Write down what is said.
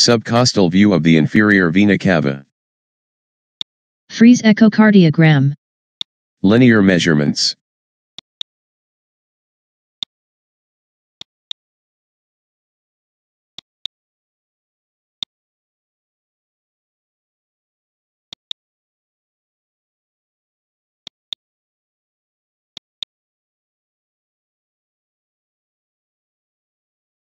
Subcostal view of the inferior vena cava. Freeze echocardiogram. Linear measurements.